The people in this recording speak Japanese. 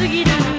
過ぎる